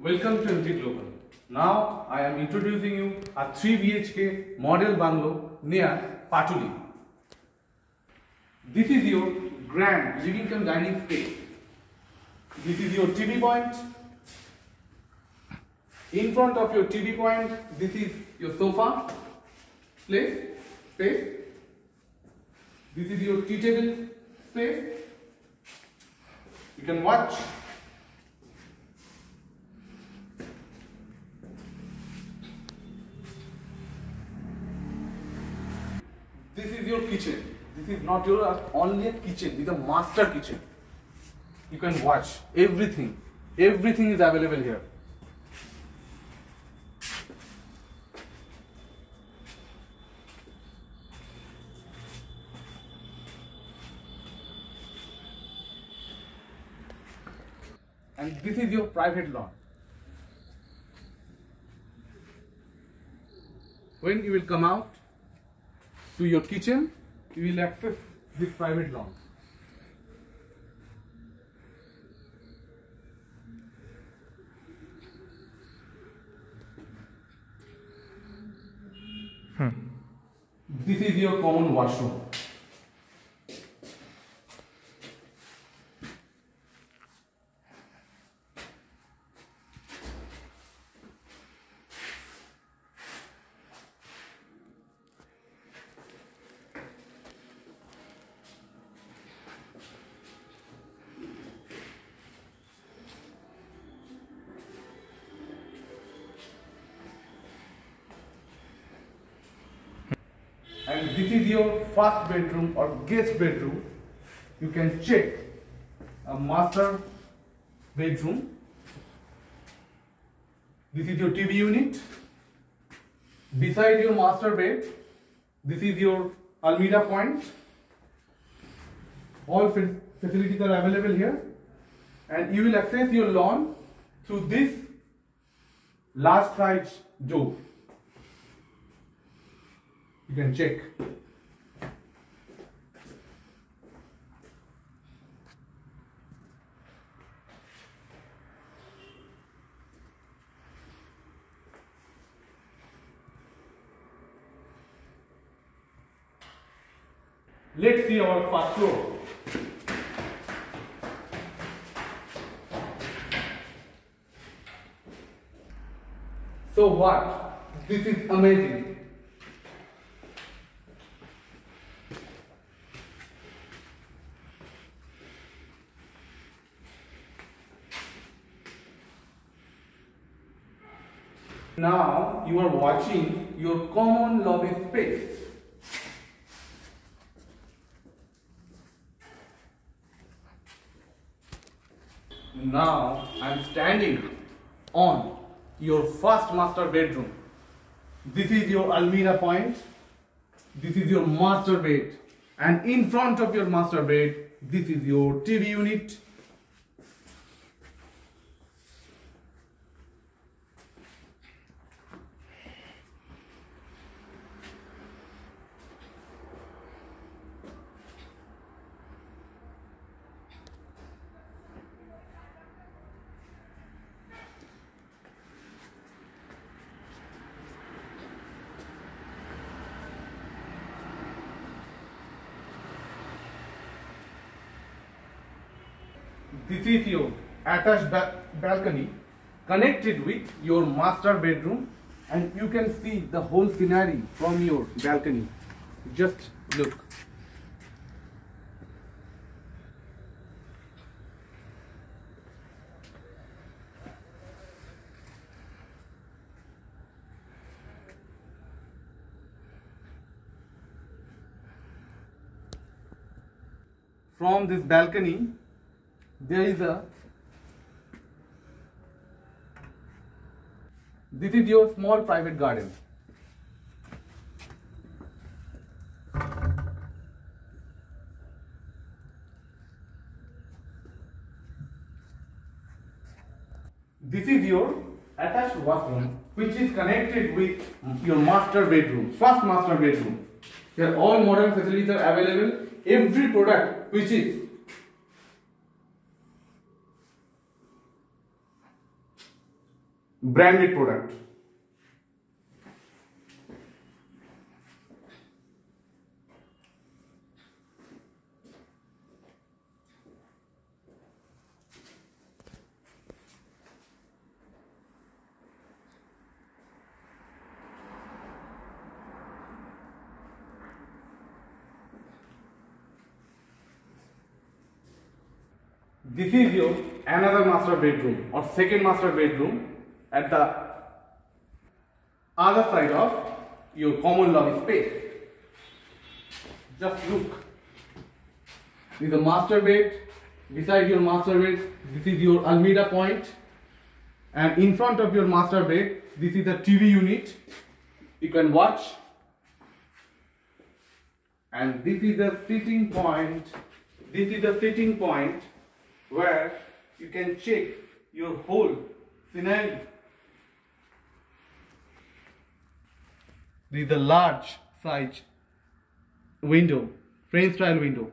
Welcome to MG Global. Now I am introducing you a 3 BHK model bungalow near Patuli. This is your grand living cum dining space. This is your TV point. In front of your TV point, this is your sofa place space. This is your tea table space. You can watch your kitchen. This is not your only a kitchen. This is a master kitchen. You can watch everything. Everything is available here. And this is your private lawn. When you will come out, to your kitchen, you will access this private lawn. Hmm. This is your common washroom. And this is your first bedroom or guest bedroom. You can check a master bedroom. This is your tv unit. Beside your master bed this is your almirah point. All facilities are available here. And you will access your lawn through this large size door you can check. Let's see our first floor. So what? This is amazing. Now you are watching your common lobby space. Now I am standing on your first master bedroom. This is your Almira point. This is your master bed. And in front of your master bed, this is your TV unit. Your attached ba- balcony connected with your master bedroom and you can see the whole scenery from your balcony. Just look. From this balcony, there is a this is your small private garden. This is your attached washroom which is connected with your master bedroom first master bedroom. Here all modern facilities are available. Every product which is branded product. This is your another master bedroom or second master bedroom at the other side of your common lobby space. Just look. This is a master bed. Beside your master bed, this is your almirah point. And in front of your master bed, this is a TV unit. You can watch. And this is the sitting point. This is the sitting point where you can check your whole scenario. This is a large size window, French style window.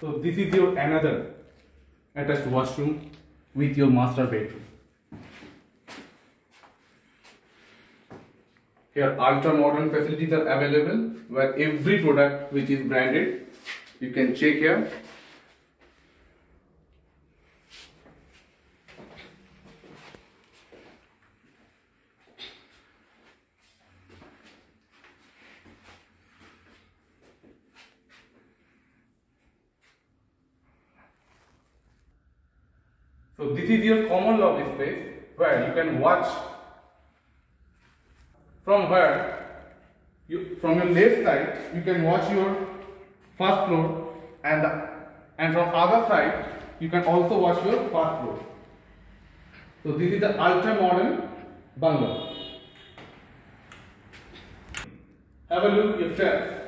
So this is your another attached washroom with your master bedroom. Here ultra modern facilities are available where every product which is branded you can check here. So this is your common lobby space where you can watch from where you from your left side you can watch your first floor and and from other side you can also watch your first floor. So this is the ultra modern bungalow. Have a look yourself.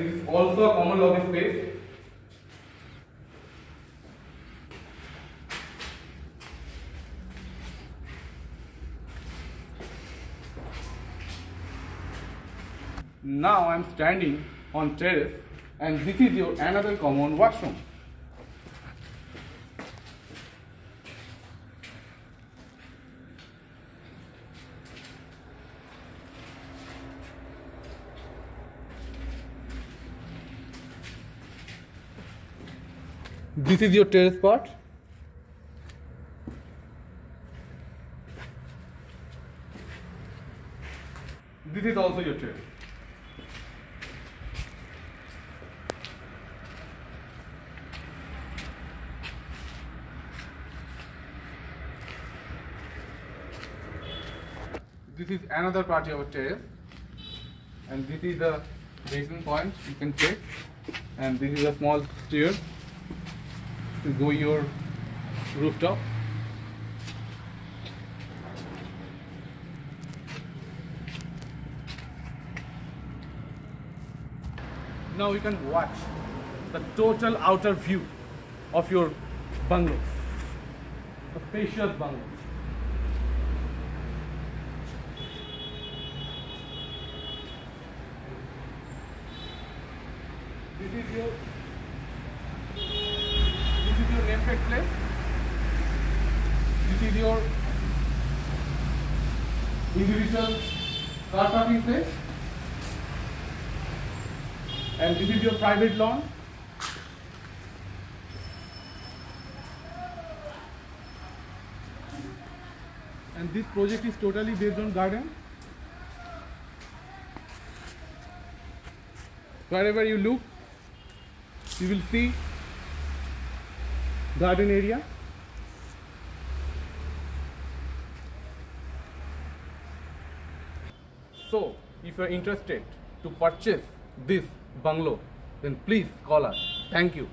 Is also a common lobby space. Now I am standing on terrace and this is your another common washroom. This is your terrace part. This is also your terrace. This is another part of our terrace, and this is the basement point you can check, and this is a small stair to go your rooftop. Now you can watch the total outer view of your bungalow, a spacious bungalow. This is your place. This is your individual car parking place. And this is your private lawn. And this project is totally based on garden. Wherever you look, you will see garden area. So, if you are interested to purchase this bungalow, then please call us. Thank you.